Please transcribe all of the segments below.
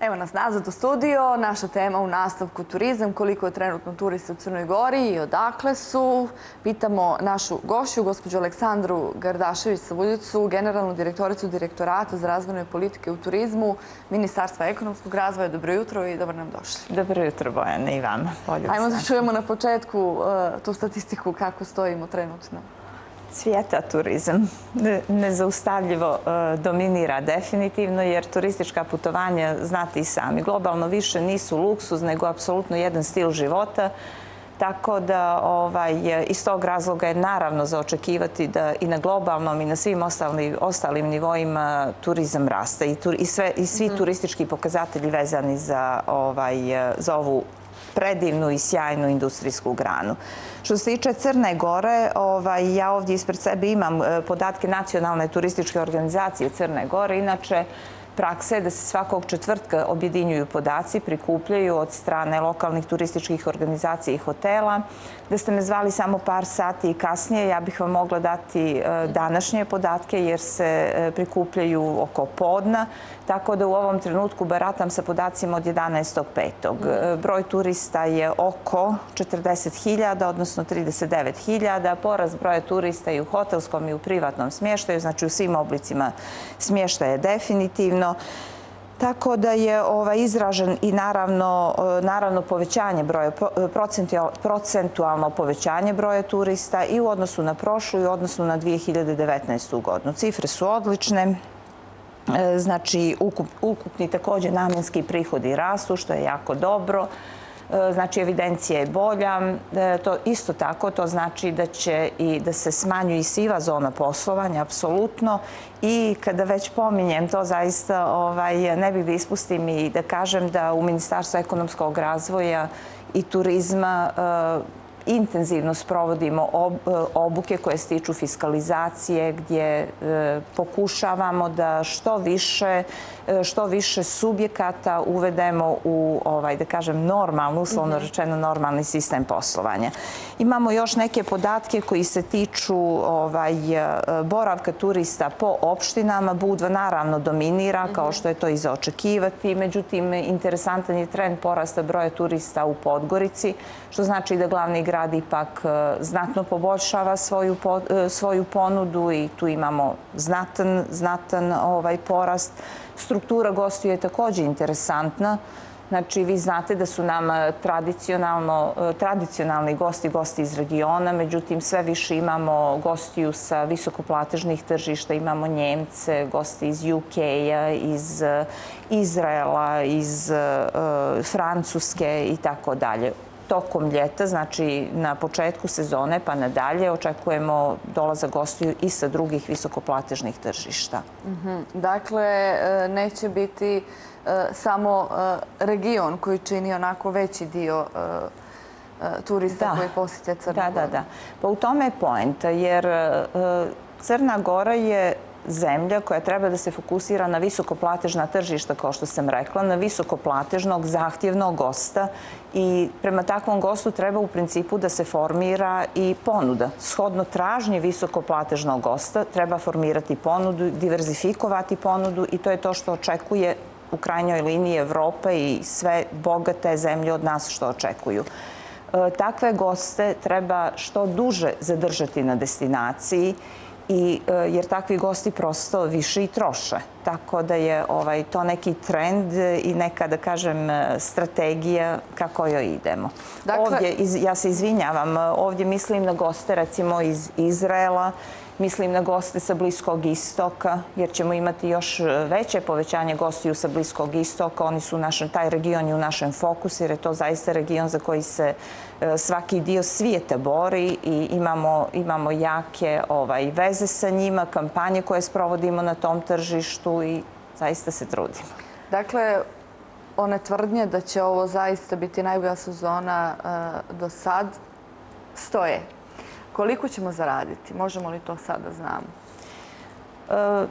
Evo nas nazad u studio. Naša tema u nastavku turizam. Koliko je trenutno turista u Crnoj Gori i odakle su? Pitamo našu gošću, gospođu Aleksandru Gardašević-Savuljicu, generalnu direktoricu direktorata za razvojne politike u turizmu Ministarstva ekonomskog razvoja. Dobro jutro i dobro nam došli. Dobro jutro, Bojane, i vama. Ajmo da čujemo na početku eh, tu statistiku kako stojimo trenutno cvijeta turizam. Nezaustavljivo e, dominira definitivno jer turistička putovanja, znate i sami, globalno više nisu luksuz nego apsolutno jedan stil života. Tako da ovaj, iz tog razloga je naravno za očekivati da i na globalnom i na svim ostalim nivoima turizam raste i svi mhm. turistički pokazatelji vezani ovaj, za ovu predivnu i sjajnu industrijsku granu. Što se tiče Crne Gore, ovaj, ja ovdje ispred sebe imam eh, podatke nacionalne turističke organizacije Crne Gore. Inače, praksa je da se svakog četvrtka objedinjuju podaci, prikupljaju od strane lokalnih turističkih organizacija i hotela. Da ste me zvali samo par sati i kasnije, ja bih vam mogla dati e, današnje podatke jer se e, prikupljaju oko podna. Tako da u ovom trenutku baratam sa podacima od 11.5. E, broj turista je oko 40.000, odnosno 39.000. Poraz broja turista i u hotelskom i u privatnom smještaju, znači u svim oblicima smještaja definitivno. Tako da je ovaj, izražen i naravno, e, naravno povećanje broja, e, procentualno povećanje broja turista i u odnosu na prošlu i u odnosu na 2019. godinu. Cifre su odlične. E, znači, ukupni također namjenski prihodi rastu, što je jako dobro. E, znači evidencija je bolja. E, to isto tako, to znači da će i da se smanjuje i siva zona poslovanja, apsolutno. I kada već pominjem to, zaista ovaj, ne bih da ispustim i da kažem da u Ministarstvu ekonomskog razvoja i turizma e, intenzivno sprovodimo e, obuke koje se tiču fiskalizacije gdje e, pokušavamo da što više e, što više subjekata uvedemo u, ovaj, da kažem, normalno, uslovno mhm. rečeno, normalni sistem poslovanja. Imamo još neke podatke koji se tiču ovaj, boravka turista po opštinama. Budva naravno dominira, kao mhm. što je to i za očekivati. Međutim, interesantan je trend porasta broja turista u Podgorici, što znači da glavni grad grad ipak e, znatno poboljšava e, svoju ponudu i tu imamo znatan ovaj porast. Struktura gostiju je također interesantna. Znači, vi znate da su nam e, tradicionalno, e, tradicionalni gosti, gosti iz regiona, međutim, sve više imamo gostiju sa visokoplatežnih tržišta, imamo Njemce, gosti iz UK-a, iz Izraela, iz Francuske i tako dalje tokom ljeta, znači na početku sezone pa nadalje, očekujemo dolaza gostiju i sa drugih visokoplatežnih tržišta. Mhm. Dakle, e, neće biti e, samo e, region koji čini onako veći dio turista koji posjete Crnu Goru. Da, da, da. Pa u tome je point, jer Crna Gora je zemlja koja treba da se fokusira na visokoplatežna tržišta, kao što sam rekla, na visokoplatežnog, zahtjevnog gosta i prema takvom gostu treba u principu da se formira i ponuda. Shodno tražnje visokoplatežnog gosta treba formirati ponudu, diverzifikovati ponudu i to je to što očekuje u krajnjoj liniji Evropa i sve bogate zemlje od nas što očekuju. E, takve goste treba što duže zadržati na destinaciji i, e, jer takvi gosti prosto više i troše. Tako da je ovaj, to neki trend i neka, da kažem, strategija kako joj idemo. Dakle... Ovdje, ja se izvinjavam, ovdje mislim na goste recimo iz Izraela, Mislim na goste sa Bliskog istoka, jer ćemo imati još e, veće povećanje gostiju sa Bliskog istoka. Oni su našem, taj region je u našem fokusu, jer je to zaista region za koji se e, svaki dio svijeta bori i imamo, imamo jake ovaj, veze sa njima, kampanje koje sprovodimo na tom tržištu i zaista se trudimo. Dakle, one tvrdnje da će ovo zaista biti najbolja sezona uh, do sad stoje. Koliko ćemo zaraditi? Možemo li to sada znamo? E,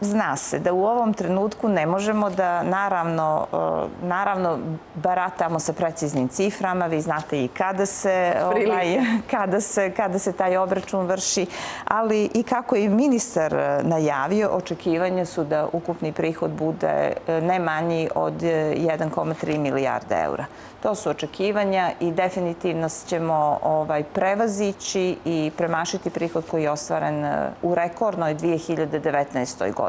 zna se da u ovom trenutku ne možemo da naravno, e, naravno baratamo sa preciznim ciframa, vi znate i kada se, ovaj, kada se, kada se taj obračun vrši, ali i kako je ministar najavio, očekivanja su da ukupni prihod bude e, ne manji od 1,3 milijarda eura. To su očekivanja i definitivno ćemo ovaj, prevazići i premašiti prihod koji je ostvaren e, u rekordnoj 2019. godini.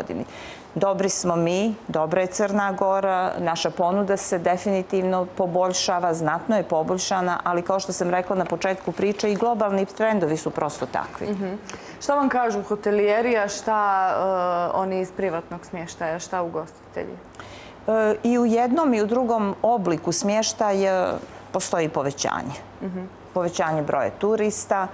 Dobri smo mi, dobra je Crna Gora, naša ponuda se definitivno poboljšava, znatno je poboljšana, ali kao što sam rekla na početku priče, i globalni trendovi su prosto takvi. Mhm. Šta vam kažu hotelijerija, šta uh, oni iz privatnog smještaja, šta ugostitelji? I u jednom i u drugom obliku smještaja postoji povećanje. Povećanje broje turista.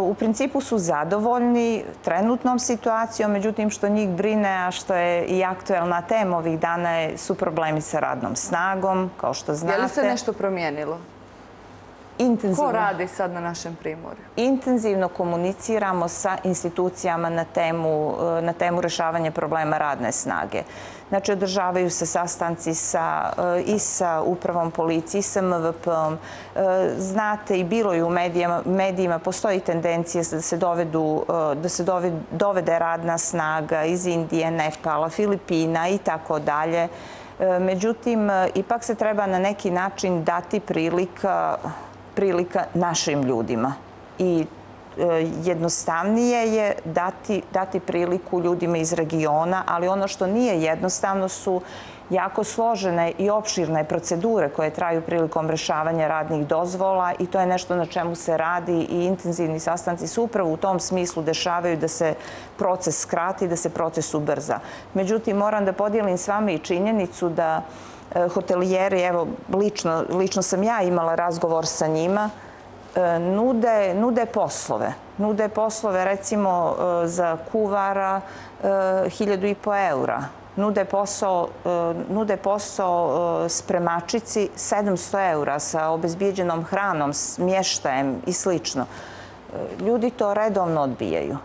U principu su zadovoljni trenutnom situacijom, međutim što njih brine, a što je i aktuelna tema ovih dana, su problemi sa radnom snagom, kao što znate. Je li se nešto promijenilo? Intenzivno. Ko radi sad na našem primorju? Intenzivno komuniciramo sa institucijama na temu, na temu rešavanja problema radne snage. Znači, održavaju se sastanci sa, eh, i sa upravom policiji, i sa MVP-om. Eh, znate, i bilo je u medijima, medijima postoji tendencija da se, dovedu, eh, da se dovede radna snaga iz Indije, Nepala, Filipina i tako dalje. Međutim, ipak se treba na neki način dati prilika, prilika našim ljudima. I e, jednostavnije je dati, dati priliku ljudima iz regiona, ali ono što nije jednostavno su jako složene i opširne procedure koje traju prilikom rešavanja radnih dozvola i to je nešto na čemu se radi i intenzivni sastanci su upravo u tom smislu dešavaju da se proces skrati, da se proces ubrza. Međutim, moram da podijelim s vama i činjenicu da E, hotelijeri, evo, lično, lično sam ja imala razgovor sa njima, e, nude, nude poslove. Nude poslove recimo e, za kuvara e, hiljadu i po eura. Nude posao, nude posao spremačici 700 eura sa obezbijeđenom hranom, smještajem i sl. Ljudi to redovno odbijaju.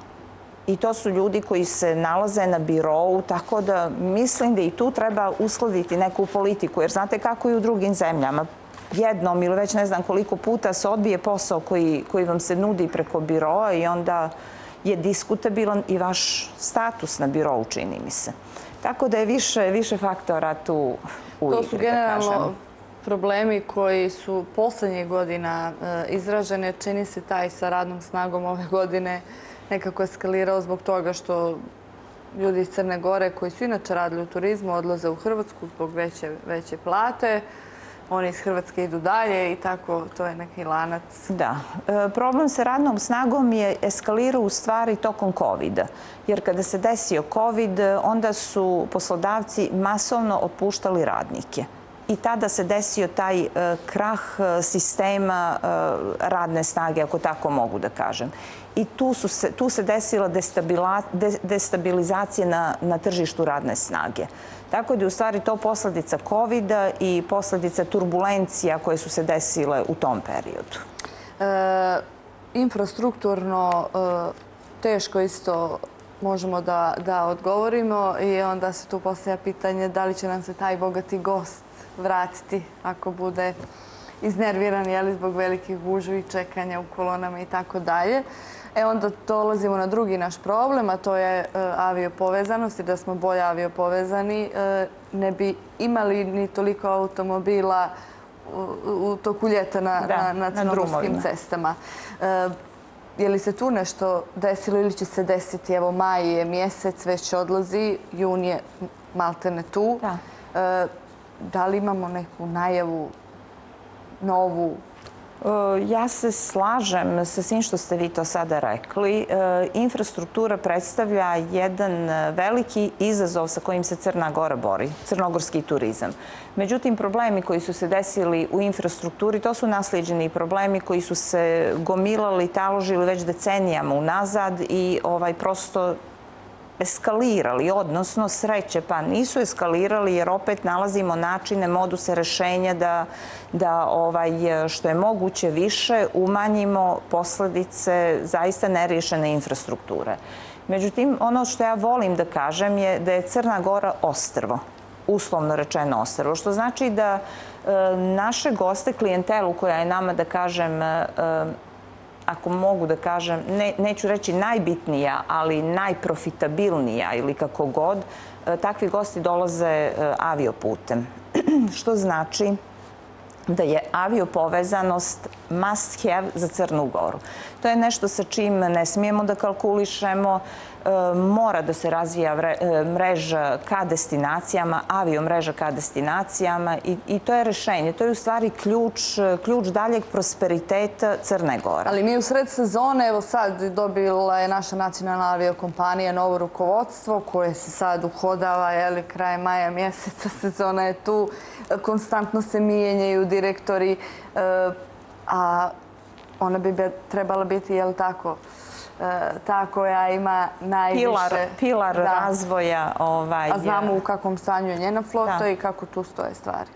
I to su ljudi koji se nalaze na birovu, tako da mislim da i tu treba uskladiti neku politiku. Jer znate kako i u drugim zemljama jednom ili već ne znam koliko puta se odbije posao koji, koji vam se nudi preko biroa i onda je diskutabilan i vaš status na birovu, čini mi se. Tako da je više, više faktora tu u To su generalno problemi koji su poslednjih godina e, izražene. Čini se taj sa radnom snagom ove godine nekako eskalirao zbog toga što ljudi iz Crne Gore koji su inače radili u turizmu odlaze u Hrvatsku zbog veće, veće plate oni iz Hrvatske idu dalje i tako to je neki lanac. Da. E, problem sa radnom snagom je eskalirao u stvari tokom COVID-a. Jer kada se desio COVID, onda su poslodavci masovno otpuštali radnike. I tada se desio taj e, krah e, sistema e, radne snage, ako tako mogu da kažem. I tu, su se, tu se desila destabilizacija na, na tržištu radne snage. Tako da je u stvari to posledica covid i posledica turbulencija koje su se desile u tom periodu. E, infrastrukturno e, teško isto možemo da, da odgovorimo i onda se tu postaja pitanje da li će nam se taj bogati gost vratiti ako bude iznerviran jeli, zbog velikih gužu i čekanja u kolonama i tako dalje. E onda dolazimo na drugi naš problem, a to je e, aviopovezanost i da smo bolje aviopovezani. E, ne bi imali ni toliko automobila u toku ljeta na, na, na crnogorskim cestama. E, je li se tu nešto desilo ili će se desiti? Evo, maj je mjesec, već odlazi, jun je maltene tu. Da. da li imamo neku najavu novu Eh, ja se slažem sa svim što ste vi to sada rekli. Eh, infrastruktura predstavlja jedan veliki izazov sa kojim se Crna Gora bori, crnogorski turizam. Međutim, problemi koji su se desili u infrastrukturi, to su nasljeđeni problemi koji su se gomilali, taložili već decenijama unazad i ovaj prosto eskalirali, odnosno sreće pa nisu eskalirali jer opet nalazimo načine, moduse rešenja da, da ovaj, što je moguće više umanjimo posledice zaista nerješene infrastrukture. Međutim, ono što ja volim da kažem je da je Crna Gora ostrvo, uslovno rečeno ostrvo, što znači da e, naše goste, klijentelu koja je nama, da kažem, e, ako mogu da kažem, neću reći najbitnija, ali najprofitabilnija ili kako god, e, takvi gosti dolaze e, avioputem. Što znači da je aviopovezanost must have za Crnu Goru. To je nešto sa čim ne smijemo da kalkulišemo. E, mora da se razvija e, mreža ka destinacijama, avio mreža ka destinacijama i to je rešenje. To je u stvari ključ e, daljeg prosperiteta Crne Gore. Ali mi u sred sezone, evo sad dobila je naša nacionalna aviokompanija novo rukovodstvo koje se sad uhodava kraj maja mjeseca, sezona je tu, konstantno se mijenjaju direktori, a ona bi trebala biti, je li tako, ta koja ima najviše... Pilar razvoja. Ovaj, A znamo u kakvom stanju je njena flota i kako tu stoje stvari.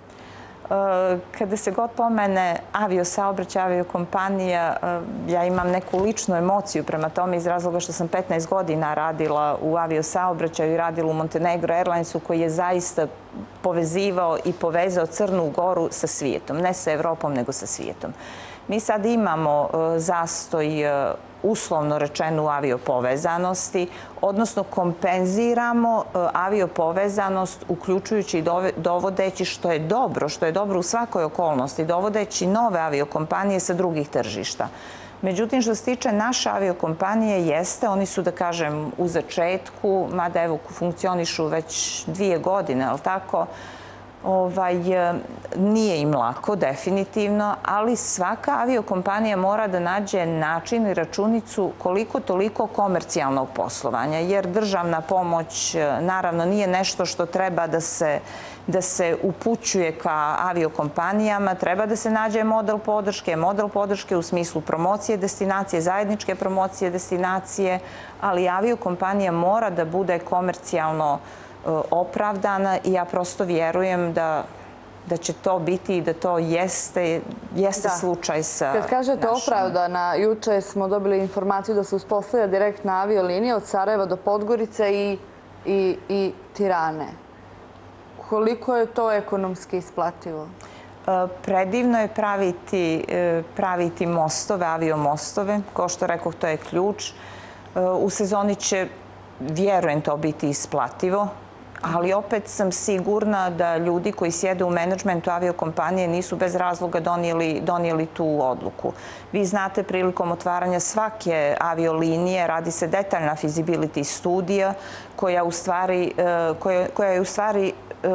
E, kada se god pomene aviosaobraća, aviokompanija, e, ja imam neku ličnu emociju prema tome iz razloga što sam 15 godina radila u aviosaobraćaju i radila u Montenegro Airlinesu koji je zaista povezivao i povezao Crnu Goru sa svijetom. Ne sa Evropom, nego sa svijetom. Mi sad imamo e, zastoj e, uslovno rečenu aviopovezanosti, odnosno kompenziramo e, aviopovezanost uključujući i dovodeći što je dobro, što je dobro u svakoj okolnosti, dovodeći nove aviokompanije sa drugih tržišta. Međutim, što se tiče naše aviokompanije, jeste, oni su, da kažem, u začetku, mada evo funkcionišu već dvije godine, ali tako, Ovaj, e, nije im lako, definitivno, ali svaka aviokompanija mora da nađe način i računicu koliko toliko komercijalnog poslovanja, jer državna pomoć e, naravno nije nešto što treba da se da se upućuje ka aviokompanijama, treba da se nađe model podrške, model podrške u smislu promocije destinacije, zajedničke promocije destinacije, ali aviokompanija mora da bude komercijalno E, opravdana i ja prosto vjerujem da da će to biti i da to jeste slučaj sa našom. Kad kažete opravdana, juče smo dobili informaciju da se uspostavlja direktna aviolinija od Sarajeva do Podgorice i Tirane. Koliko je to ekonomski isplativo? E, predivno je praviti e, mostove, aviomostove. Ko što rekao, to je ključ. U sezoni će, vjerujem, to biti isplativo ali opet sam sigurna da ljudi koji sjede u menadžmentu aviokompanije nisu bez razloga donijeli tu odluku. Vi znate, prilikom otvaranja svake aviolinije radi se detaljna feasibility studija koja je u stvari e,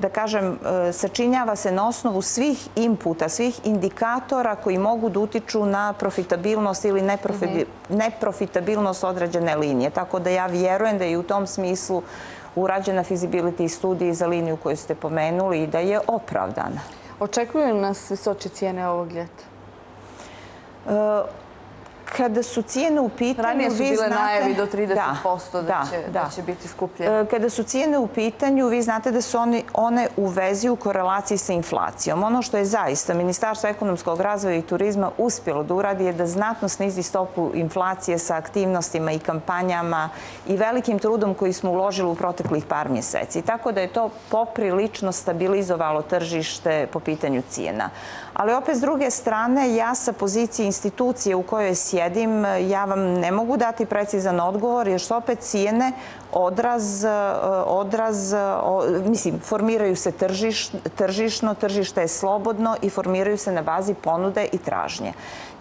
da kažem, e, sačinjava se na osnovu svih inputa, svih indikatora koji mogu da utiču na profitabilnost ili neprofitabilnost određene linije. Tako da ja vjerujem da je u tom smislu urađena feasibility studija za liniju koju ste pomenuli i da je opravdana. Očekuju nas visoče cijene ovog ljeta? E, kada su cijene u pitanju... Ranije su bile najavi do 30% da će biti skuplje. E, kada su cijene u pitanju, vi znate da su one u vezi u korelaciji sa inflacijom. Ono što je zaista Ministarstvo ekonomskog razvoja i turizma uspjelo da uradi je da znatno snizi stopu inflacije sa aktivnostima i kampanjama i velikim trudom koji smo uložili u proteklih par mjeseci. Tako da je to poprilično stabilizovalo tržište po pitanju cijena. Ali opet s druge strane, ja sa pozicije institucije u kojoj sjedim, ja vam ne mogu dati precizan odgovor, jer što opet cijene odraz, e, odraz, e, mislim, formiraju se tržišno, tržište je slobodno i formiraju se na bazi ponude i tražnje.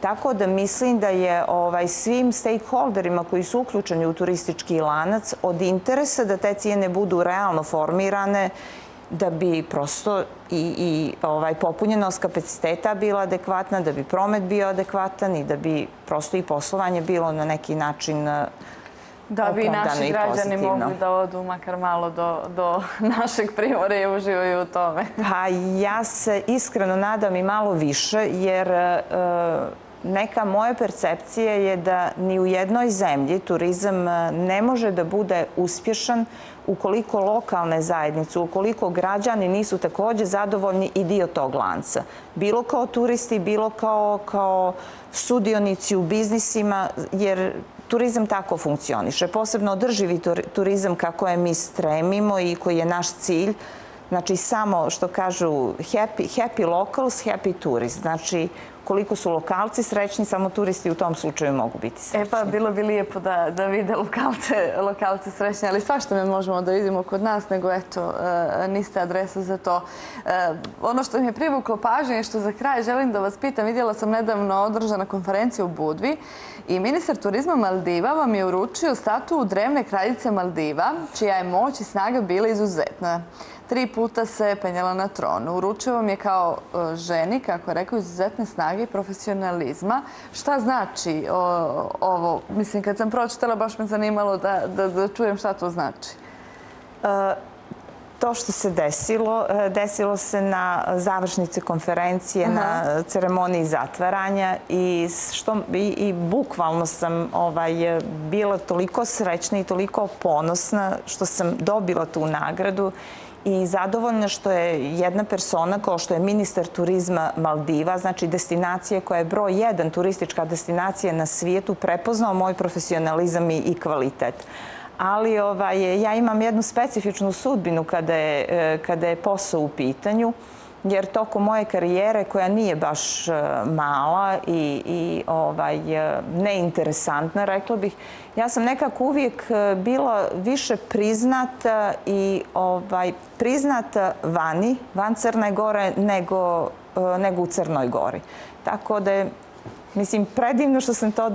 Tako da mislim da je ovaj, svim stakeholderima koji su uključeni u turistički lanac od interesa da te cijene budu realno formirane da bi prosto i ovaj, popunjenost kapaciteta bila adekvatna, da bi promet bio adekvatan i da bi prosto i poslovanje bilo na neki način i pozitivno. Da bi naši građani mogli da odu makar malo do našeg primore i uživaju u tome. Pa ja se iskreno nadam i malo više, jer e, neka moja percepcija je da ni u jednoj zemlji turizam e, ne može da bude uspješan ukoliko lokalne zajednice, ukoliko građani nisu takođe zadovoljni i dio tog lanca. Bilo kao turisti, bilo kao sudionici u biznisima, jer turizam tako funkcioniše. Posebno održivi turizam kako je mi stremimo i koji je naš cilj, znači samo što kažu happy, happy locals, happy tourist. Znači koliko su lokalci srećni, samo turisti u tom slučaju mogu biti srećni. E pa, bilo bi lijepo da, da vide lokalce, lokalce srećni, ali svašta ne možemo da vidimo kod nas, nego eto, e, niste adresa za to. E, ono što mi je privuklo pažnje i što za kraj želim da vas pitam, vidjela sam nedavno održana konferencija u Budvi i ministar turizma Maldiva vam je uručio statu drevne kraljice Maldiva, čija je moć i snaga bila izuzetna tri puta se penjala na tron. Uručio vam je kao e, ženi, kako je rekao, izuzetne snage i profesionalizma. Šta znači ovo? Mislim, kad sam pročitala, baš me zanimalo da čujem šta to znači. E, to što se desilo, e, desilo se na završnici konferencije, na ceremoniji zatvaranja i bukvalno sam ovaj, bila toliko srećna i toliko ponosna što sam dobila tu nagradu i zadovoljna što je jedna persona kao što je ministar turizma Maldiva, znači destinacije koja je broj jedan turistička destinacija na svijetu, prepoznao moj profesionalizam i kvalitet. Ali ovaj, ja imam jednu specifičnu sudbinu kada je, eh, kada je posao u pitanju jer toko moje karijere, koja nije baš e, mala i ovaj, e, neinteresantna, rekla bih, ja sam nekako uvijek e, bila više priznata i ovaj, priznata vani, van Crne Gore, nego u Crnoj Gori. Tako da je, mislim, predivno što sam to,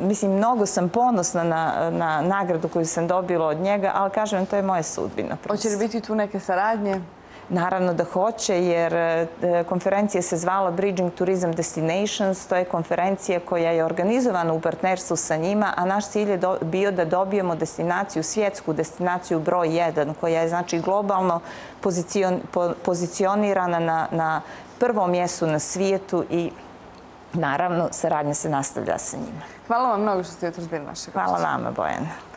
mislim, mnogo sam ponosna na nagradu koju sam dobila od njega, ali kažem, to je moja sudbina. Hoće li biti tu neke saradnje? Naravno da hoće, jer e, konferencija se zvala Bridging Tourism Destinations. To je konferencija koja je organizovana u partnerstvu sa njima, a naš cilj je bio da dobijemo destinaciju, svjetsku destinaciju broj 1, koja je znači globalno pozicionirana na prvom mjestu na svijetu i naravno saradnja se nastavlja sa njima. Hvala vam mnogo što ste jutro bili naše Hvala vama, Bojana.